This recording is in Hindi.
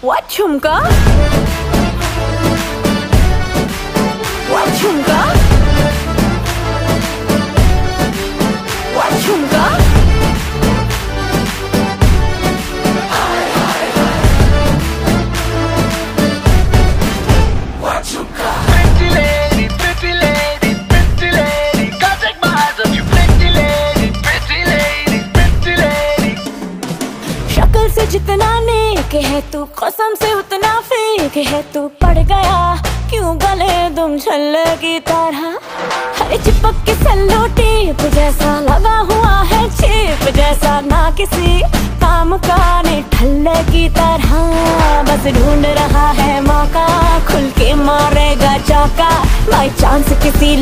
What chumka? What chumka? What chumka? शक्ल से जितना नेक है तू, कसम से उतना फेक है तू। पड़ गया, क्यों गले तुम छल्ले की तरह? हरे चिपक के सल्लो टेप जैसा लगा हुआ है चेप जैसा ना किसी काम का ने ठल्ले की तरह। बस ढूंढ रहा है मौका, खुल के मारेगा चौका। बाई चांस किसी